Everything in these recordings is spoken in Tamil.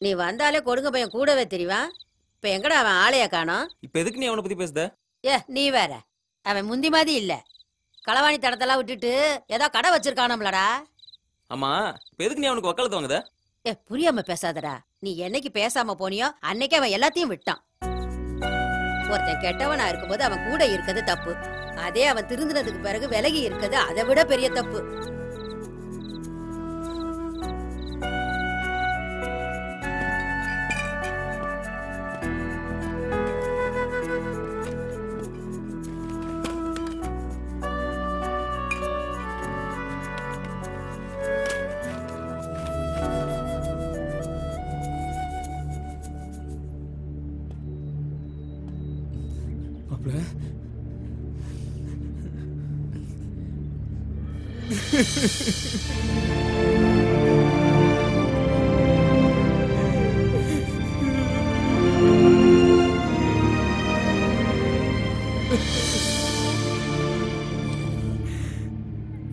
நீ வந்தாலே கொடுங்க பையன் கூடவே தெரியுவான் இப்ப எங்கடா அவன் ஆளைய காணோம்? இப்ப எதுக்கு நீ அவனை பத்தி பேசுத? ஏ நீ வேற. அவன் முந்தி மாதிரி இல்ல. களவாணி தடத்தெல்லாம் விட்டுட்டு ஏதோ கடை வச்சிருக்கானம்லடா. ஆமா இப்ப எதுக்கு நீ அவனுக்கு வக்காலத்து வாங்குத? ஏ புரியாம பேசாதடா. நீ என்னைக்கு பேசாம போனியோ அன்னைக்கு அவன் எல்லாத்தையும் விட்டான். ஒருத்தன் கெட்டவனா இருக்கும்போது அவன் கூட இருக்கிறது தப்பு. அதே அவன் திருந்தினதுக்கு பிறகு விலகி இருக்கிறது அதை விட பெரிய தப்பு. மாப்ள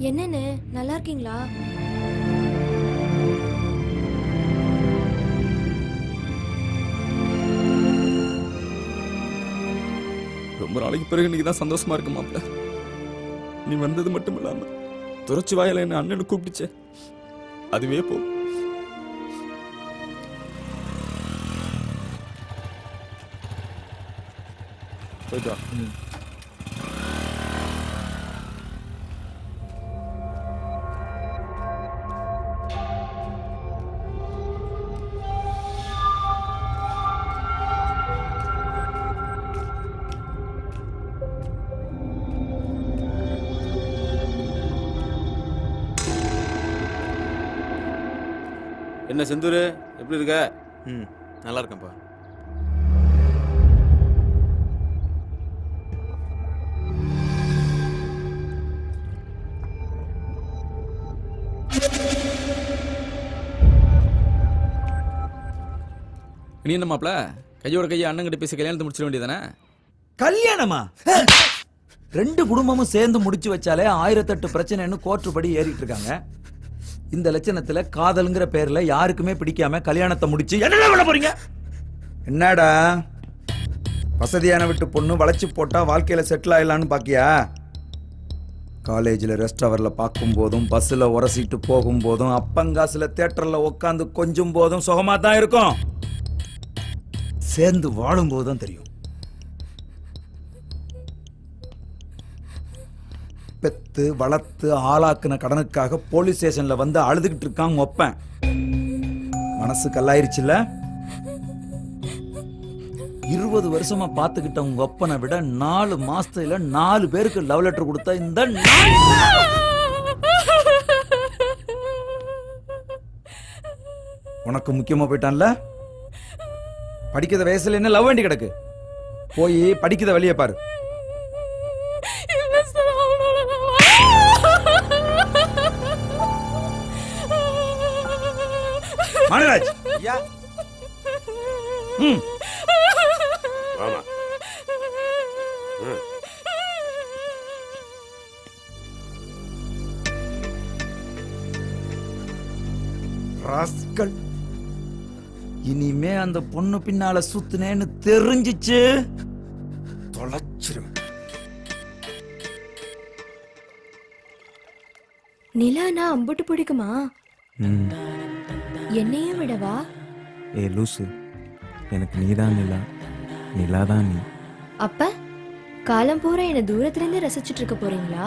என்னன்னு நல்லா இருக்கீங்களா? நாளைக்கு பிறகு இன்னைக்கு தான் சந்தோஷமா இருக்கு மாப்ள நீ வந்தது மட்டும் இல்லாம துறைச்சி வாயில என்ன அண்ணனு கூப்பிடுச்சே அதுவே போ போயிட்டு என்ன செந்தூர்? எப்படி இருக்க? ம் நல்லா இருக்கேன்ப்பா. நீ என்ன கையோட கையை அண்ணன் கிட்ட பேசி கல்யாணத்தை முடிச்சிட வேண்டியதானே கல்யாணமா? ரெண்டு குடும்பமும் சேர்ந்து முடிச்சு வச்சாலே ஆயிரத்தெட்டு பிரச்சனைன்னு கோர்ட்டு படி ஏறிட்டு இருக்காங்க. இந்த லட்சணத்துல காதல்ங்கிற பேர்ல யாருக்குமே பிடிக்காம கல்யாணத்தை முடிச்சு என்ன பண்ண போறீங்க? என்னடா? வசதியான விட்டு பொண்ணு வளைச்சு போட்டா வாழ்க்கையில செட்டில் ஆயிடலான்னு பாக்கியா? காலேஜில் ரெஸ்ட் ஹவரில் பார்க்கும் போதும் பஸ்ஸில் உரசிட்டு போகும்போதும் அப்பங்காசில் தேட்டரில் உட்காந்து கொஞ்சும் போதும் சுகமாக தான் இருக்கும். சேர்ந்து வாழும்போது தான் தெரியும். பெத்து வளர்த்து ஆளாக்குன கடனுக்காக போலீஸ் ஸ்டேஷன்ல வந்து அழுதுகிட்டு இருக்கான் ஒப்பேன். மனசு கல்லாயிருச்சுல? இருபது வருஷமா பாத்துக்கிட்ட உங்க ஒப்பனை விட நாலு மாசத்துல நாலு பேருக்கு லவ் லெட்டர் கொடுத்த இந்த உனக்கு முக்கியமா போயிட்டான்ல? படிக்கிற வயசுல என்ன லவ் வேண்டி கிடக்கு? போய் படிக்கிற வழியை பாரு. ஐயா ம். ஆமா. ம். ராஸ்கல் இனிமே அந்த பொண்ணு பின்னால சுத்துனேன்னு தெரிஞ்சிச்சு. தொலைச்சிருவேன் நிலானா அம்புட்டு பிடிக்குமா? என்னையும் விடவா? ஏ லூசு. எனக்கு நீதான் நிலா. நிலா தான் நீ. அப்ப காலம் பூரா என்ன தூரத்துல இருந்து ரசிச்சிட்டு இருக்க போறீங்களா?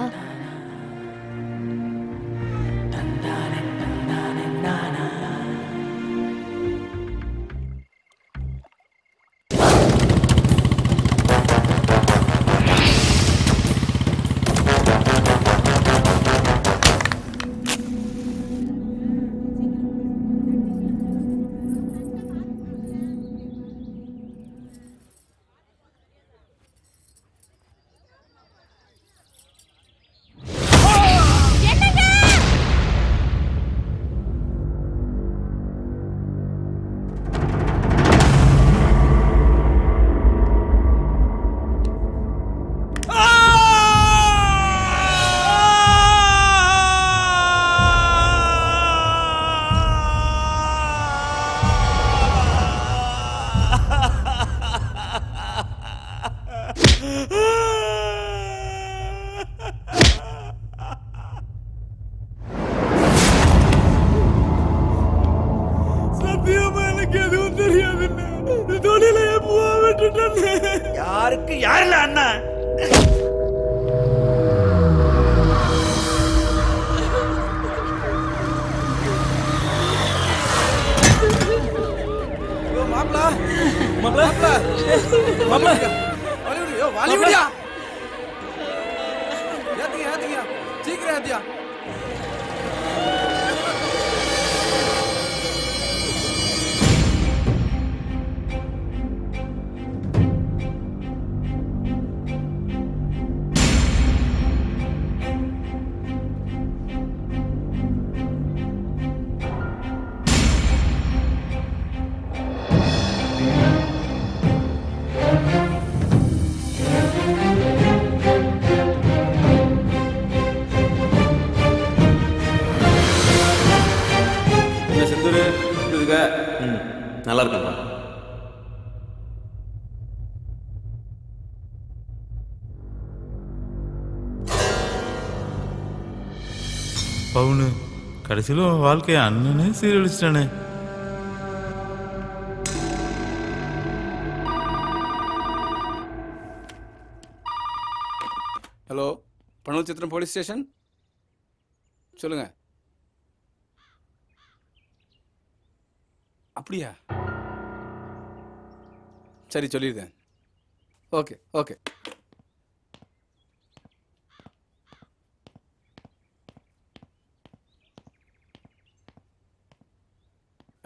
யாருக்கு யாருல அண்ணா? மாப்பிள மாப்ள. மாப்ள. வாலிபடியா கடைசியில் உன் வாழ்க்கையை அண்ணனே சீரழிச்சிட்டானே. ஹலோ பனூர் சித்திரம் போலீஸ் ஸ்டேஷன்? சொல்லுங்க. அப்படியா? சரி சொல்லிடுறேன் ஓகே ஓகே.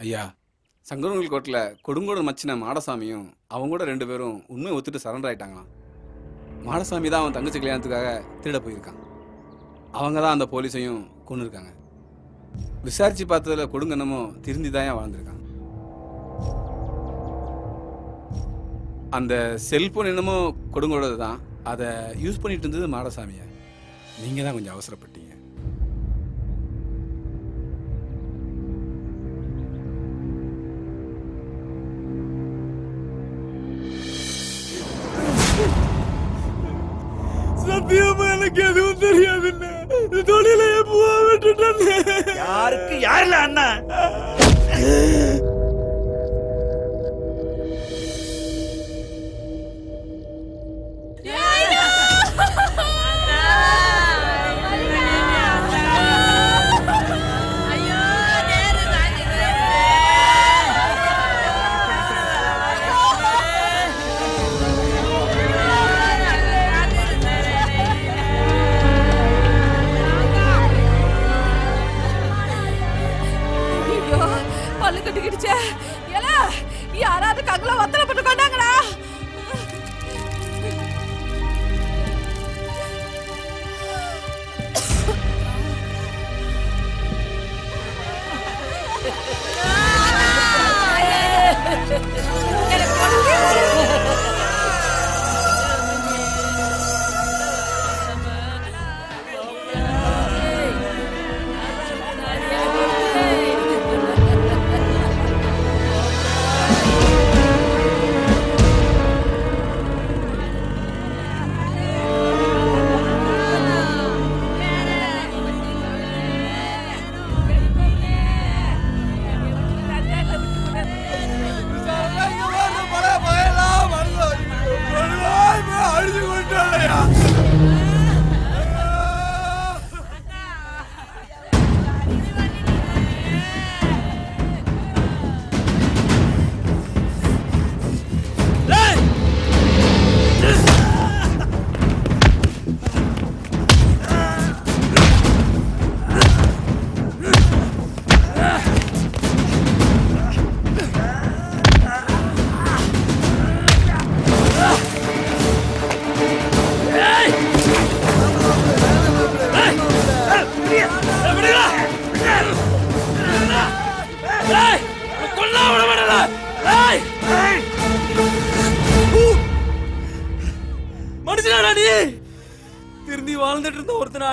ஐயா சங்கரங்கள் கோட்டில் கொடுங்கோடு மச்சின மாடசாமியும் அவங்க கூட ரெண்டு பேரும் உண்மையை ஒத்துட்டு சரண்டர் ஆயிட்டாங்களாம். மாடசாமி தான் அவன் தங்கச்சி கல்யாணத்துக்காக திருட போயிருக்கான். அவங்க தான் அந்த போலீஸையும் கொண்டு இருக்காங்க விசாரிச்சு பார்த்ததுல கொடுங்கன்னமோ திருந்தி தான் வாழ்ந்திருக்கான். அந்த செல்போன் என்னமோ கொடுங்கோடது தான் அதை யூஸ் பண்ணிட்டு இருந்தது மாடசாமியை. நீங்கள் தான் கொஞ்சம் அவசரப்பட்டு. சத்தியமா எனக்கு எதுவும் தெரியாதுன்னு தொழில பூவா விட்டுட்டேன் யாருக்கு யாருல அண்ணா?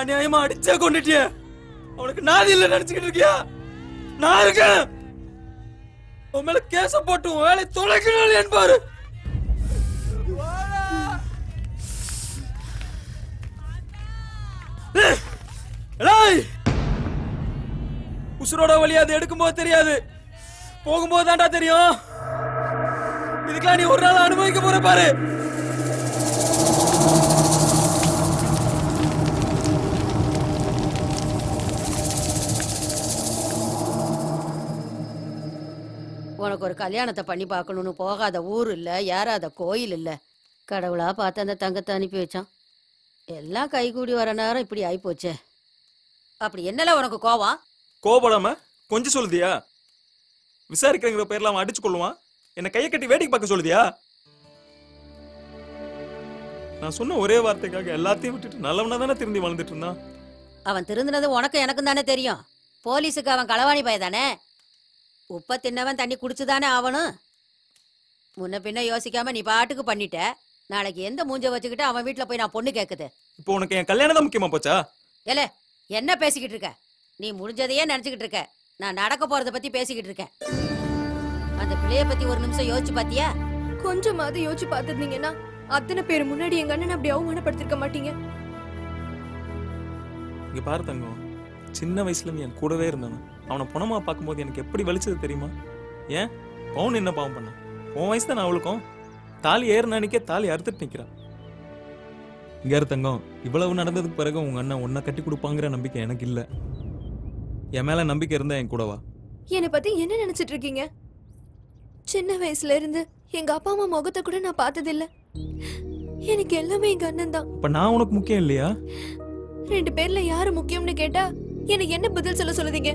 அநியாயமா அடிச்சே கொண்டுட்டிய? அவனுக்கு நாதி இல்ல நினைச்சுக்கிட்டு இருக்கியா? நான் இருக்கேன். உன் மேல கேச போட்டு உன் வேலை தொலைக்கணும் என்பாரு உசுரோட வழி அது எடுக்கும்போது தெரியாது. போகும்போது தான்டா தெரியும். இதுக்கெல்லாம் நீ ஒரு நாள் அனுபவிக்க போற பாரு. உனக்கு ஒரு கல்யாணத்தை பண்ணி பார்க்கணும்னு போகாத ஊர் இல்ல ஏறாத கோயில் இல்ல. கடவுளா பார்த்து அந்த தங்கத்தை அனுப்பி வச்சான். எல்லாம் கைகூடி வர நேரம் இப்படி ஆயிப்போச்சே. அப்படி என்னல உனக்கு கோவம்? கோபப்படாம கொஞ்சம் சொல்லுதியா? விசாரிக்கிறங்கிற பேர்ல அவன் அடிச்சு கொள்ளுவான் என்ன கையை கட்டி வேடிக்கை பார்க்க சொல்லுதியா? நான் சொன்ன ஒரே வார்த்தைக்காக எல்லாத்தையும் விட்டுட்டு நல்லவனா தானே திரும்பி வாழ்ந்துட்டு இருந்தான். அவன் திருந்தினது உனக்கு எனக்கும் தானே தெரியும். போலீஸுக்கு அவன் களவாணி பையதானே உப்ப தின்னவன் தண்ணி குடிச்சுதானே ஆவணும்? முன்ன பின்ன யோசிக்காம நீ பாட்டுக்கு பண்ணிட்ட. நாளைக்கு எந்த மூஞ்ச வச்சுக்கிட்டு அவன் வீட்ல போய் நான் பொண்ணு கேக்குது? இப்போ உனக்கு என் கல்யாணம் தான் முக்கியமா போச்சா? ஏலே என்ன பேசிக்கிட்டு இருக்க? நீ முடிஞ்சதையே நினைச்சுக்கிட்டு இருக்க. நான் நடக்க போறத பத்தி பேசிக்கிட்டு இருக்கேன். அந்த பிள்ளைய பத்தி ஒரு நிமிஷம் யோசிச்சு பாத்தியா? கொஞ்சமாவது யோசிச்சு பார்த்துருந்தீங்கன்னா அத்தனை பேர் முன்னாடி எங்க அண்ணன் அப்படி அவமானப்படுத்திருக்க மாட்டீங்க. இங்க பாரு தங்கம். சின்ன வயசுல என் கூடவே இருந்தான் அவனை புணமா பார்க்கும்போது எனக்கு எப்படி வலிச்சது தெரியுமா? ஏன்? பவுன் என்ன பாவம் பண்ண? உன் வயசு தானே அவளுக்கும்? தாலி ஏறின அன்னைக்கே தாலி அறுத்துட்டு நிக்கிறான் இங்க தங்கம். இவ்வளவு நடந்ததுக்கு பிறகு உங்க அண்ணன் உன்னை கட்டி கொடுப்பாங்கிற நம்பிக்கை எனக்கு இல்ல. என் மேல நம்பிக்கை இருந்தா என் கூடவா என்னை பத்தி என்ன நினைச்சிட்டு இருக்கீங்க? சின்ன வயசுல இருந்து எங்க அப்பா அம்மா முகத்தை கூட நான் பார்த்ததில்ல. எனக்கு எல்லாமே எங்க அண்ணன் தான். இப்ப நான் உனக்கு முக்கியம் இல்லையா? ரெண்டு பேர்ல யாரு முக்கியம்னு கேட்டா எனக்கு என்ன பதில் சொல்ல சொல்லுதீங்க?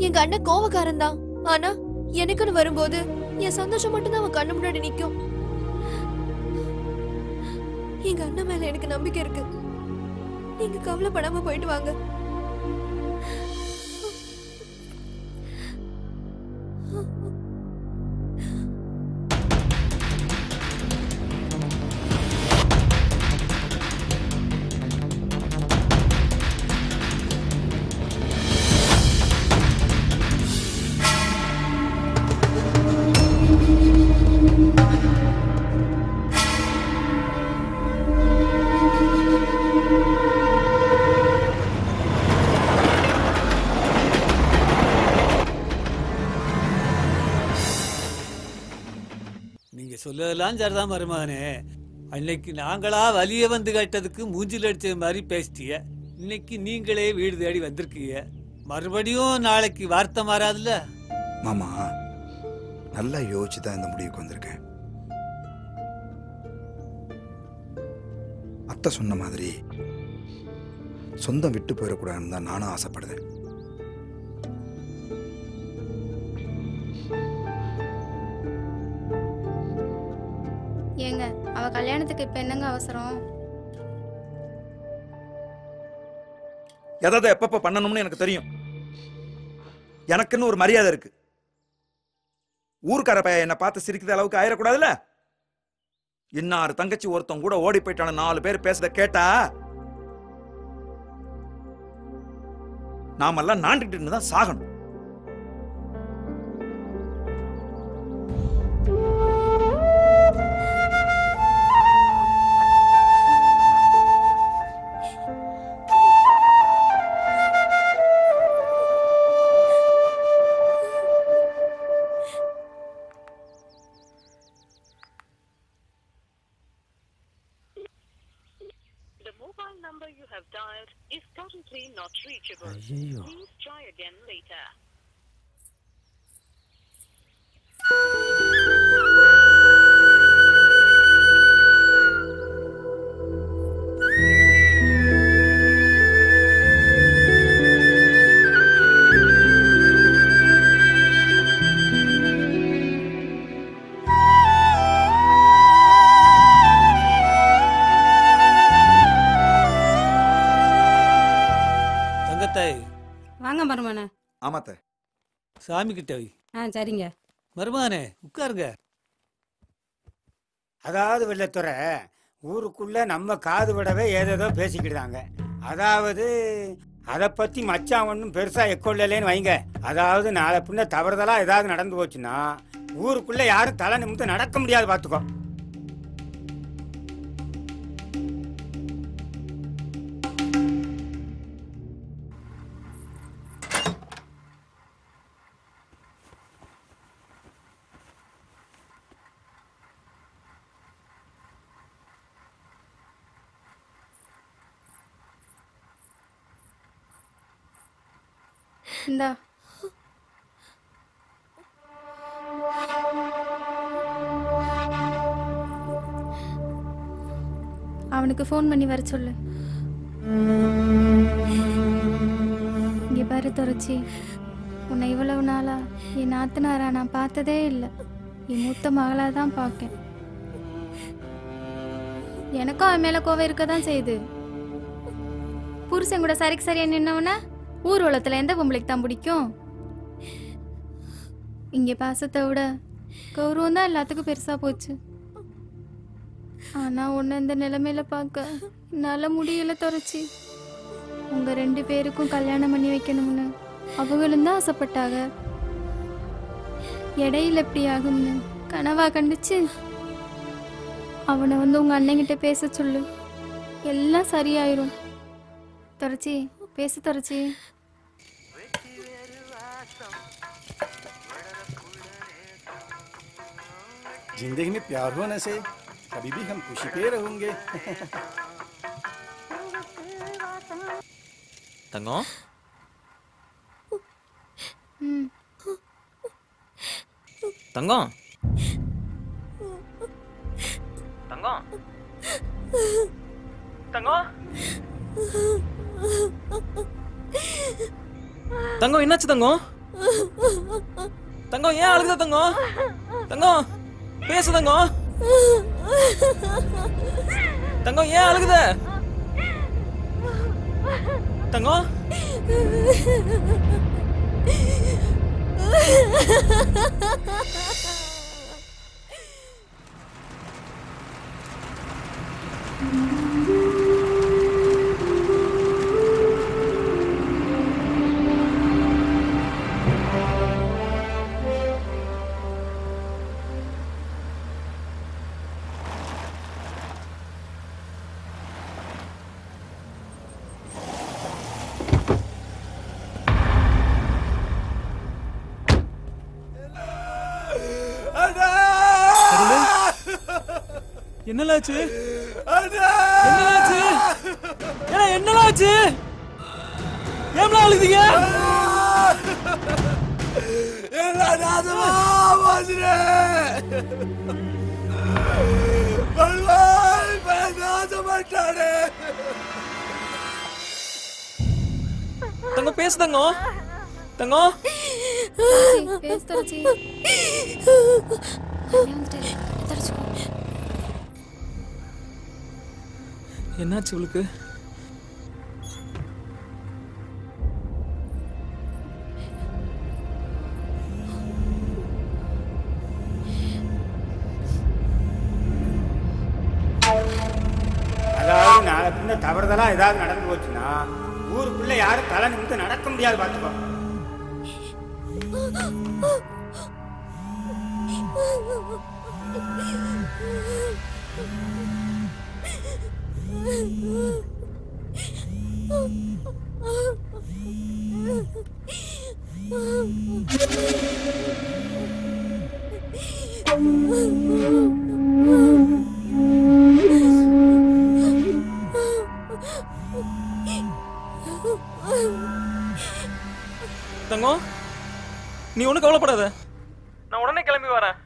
எங்க அண்ணன் கோவக்காரன் தான் ஆனா எனக்குன்னு வரும்போது என் சந்தோஷம் மட்டும் தான் அவன் கண்ணு முன்னாடி நிக்கும். எங்க அண்ணன் மேல எனக்கு நம்பிக்கை இருக்கு. நீங்க கவலைப்படாம போயிட்டு வாங்க. நீங்க சொல்லதெல்லாம் சரிதான் மருமகனே. அன்னைக்கு நாங்களா வலிய வந்து கேட்டதுக்கு மூஞ்சில் அடிச்ச மாதிரி பேசிட்டிய. இன்னைக்கு நீங்களே வீடு தேடி வந்திருக்கீங்க. மறுபடியும் நாளைக்கு வார்த்தை மாறாதுல்ல? மாமா நல்லா யோசிச்சு தான் இந்த முடிவுக்கு வந்திருக்கேன். அத்தை சொன்ன மாதிரி சொந்தம் விட்டு போயிடக்கூடாதுன்னு தான் நானும் ஆசைப்படுறேன். கல்யாணத்துக்கு இப்ப என்னங்க அவசரம்? எதை எப்பப்ப பண்ணணும்னு எனக்கு தெரியும். எனக்குன்னு ஒரு மரியாதை இருக்கு. ஊர்க்கார பையன் என்னை பார்த்து சிரிக்கிற அளவுக்கு ஆயிடக்கூடாதுல்ல இன்னாறு தங்கச்சி ஒருத்தன் கூட ஓடி போயிட்டான நாலு பேர் பேசுறத கேட்டா நாமெல்லாம் நாண்டுகிட்டு தான் சாகணும். ஆமாத்த. சாமி கிட்ட வை. ஆ சரிங்க. மருமகனே உட்காருங்க. அதாவது வெள்ளத்துறை ஊருக்குள்ள நம்ம காது விடவே ஏதேதோ பேசிக்கிட்டாங்க அதாவது அதை பத்தி மச்சான் ஒன்றும் பெருசா எக்கொள்ளலேன்னு வைங்க. அதாவது நாளை பின்ன தவறுதலா ஏதாவது நடந்து போச்சுன்னா ஊருக்குள்ள யாரும் தலை நிமிந்து நடக்க முடியாது பார்த்துக்கோ இந்தா. அவனுக்கு ஃபோன் பண்ணி வர சொல்லு. இங்கே பாரு துறைச்சி உன்னை இவ்வளவு நாளா என் நாத்தனாரா நான் பார்த்ததே இல்லை. என் மூத்த மகளாக தான் பார்க்கேன். எனக்கும் அவன் மேலே கோவை இருக்க தான் செய்யுது. புருஷன் கூட சரிக்கு சரியா நின்னவன ஊர்வலத்தில் எந்த பொம்பளைக்கு தான் பிடிக்கும்? இங்கே பாசத்தை விட கௌரவம் தான் எல்லாத்துக்கும் பெருசாக போச்சு. ஆனால் ஒன்று இந்த நிலைமையில பார்க்க என்னால் முடியல துறைச்சி உங்கள் ரெண்டு பேருக்கும் கல்யாணம் பண்ணி வைக்கணும்னு அவங்களும் தான் ஆசைப்பட்டாங்க. இடையில எப்படி ஆகும்னு கனவா கண்டுச்சு. அவனை வந்து உங்க அண்ணங்கிட்ட பேச சொல்லு. எல்லாம் சரியாயிரும். தொடச்சி பேச துறச்சி जिंदगी में प्यार होने से कभी भी हम खुशी पे रहोगे தங்கம் ம் தங்கம் தங்கம் தங்கம் தங்கம் என்னாச்சு தங்கம் தங்கம் ஏன் அழுகுத தங்கம் தங்கம் பேசு தங்கம் தங்கம் ஏன் அழுகுத தங்கம் Ha ha ha ha ha! என்னலாச்சு? என்னலாச்சு? ஏன்னா என்னலாச்சு? ஏம்ல அழுதீங்க. தங்கம் பேசு தங்கம் தங்கம் பேச என்னாச்சு இவளுக்கு? அதாவது நாளை பின்ன தவறுதலா ஏதாவது நடந்து போச்சுன்னா ஊருக்குள்ள யாரும் தலை நிமித்து நடக்க முடியாது பார்த்துக்கோ. தங்கம் நீ ஒன்றும் கவலைப்படாத. நான் உடனே கிளம்பி வரேன்.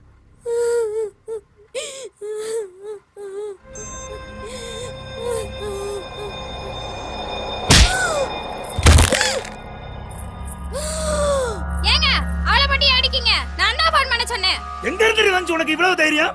ஏங்க அவளை மட்டும் அடிக்கீங்க? நான் தான் ஃபோன் பண்ண சொன்னேன். எங்க இருந்து வந்துச்சு உனக்கு இவ்வளவு தைரியம்?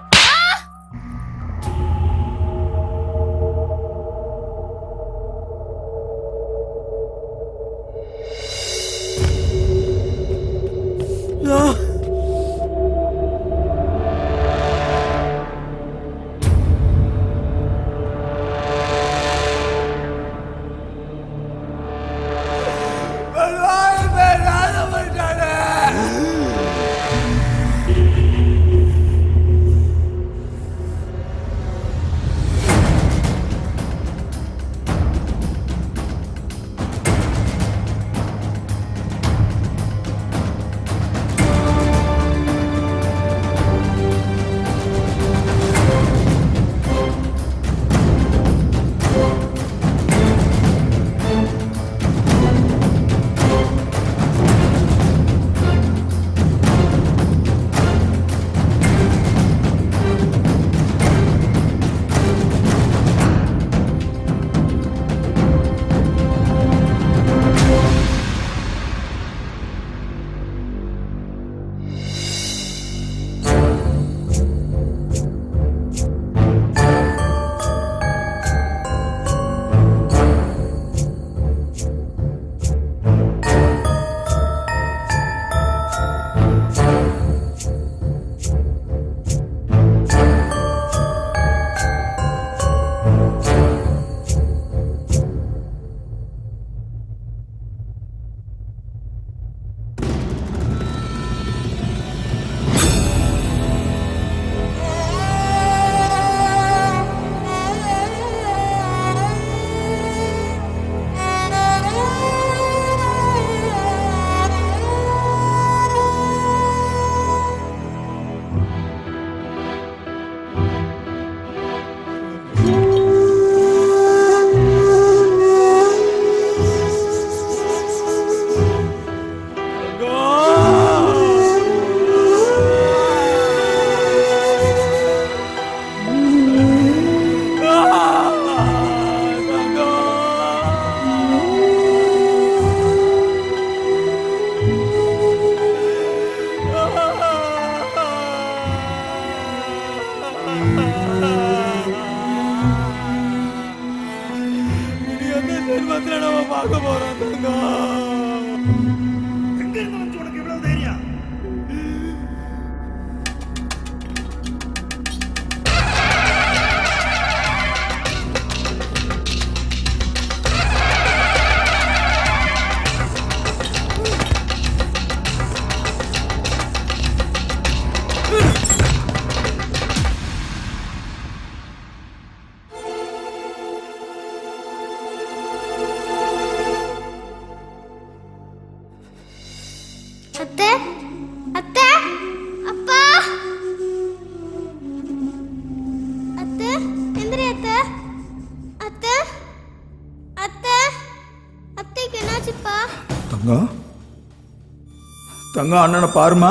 தங்கம் அண்ணனை பாருமா.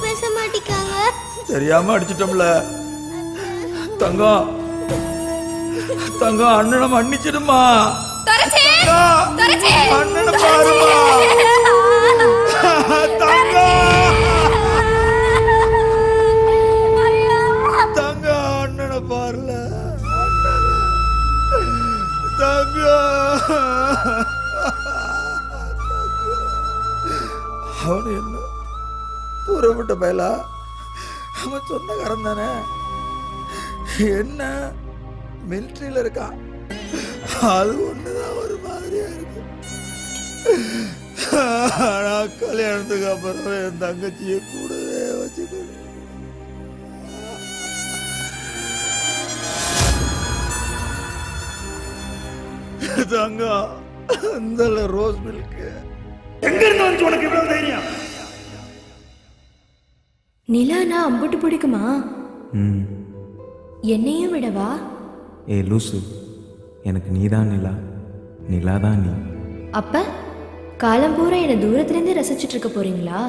பேச மாட்டிக்காங்க தெரியாம அடிச்சிட்டோம்ல. தங்கம். தங்கம் அண்ணனை மன்னிச்சிடுமா. அண்ணனை பாருமா. தங்கம் அண்ணனை பாருல. தங்கம். அவனு என்ன தூரப்பட்ட பயலா? அவன் சொந்தக்காரன் தானே? என்ன? மிலிட்ரியில இருக்கான் அது ஒண்ணுதான் ஒரு மாதிரியா இருக்கு. ஆனா கல்யாணத்துக்கு அப்புறம் என் தங்கச்சியை கூடவே வச்சுக்கணும். தங்கம் இந்த ரோஸ் மில்க். எங்க இருந்து வந்து உனக்கு இவ்வளவு தைரியம்? நிலானா அம்புட்டு பிடிக்குமா? ம். என்னையும் விடவா? ஏ லூசு. எனக்கு நீதான் நிலா. நிலா தான் நீ. அப்ப காலம் பூரா என்னை தூரத்துலேருந்தே ரசிச்சிட்டு இருக்க போறீங்களா?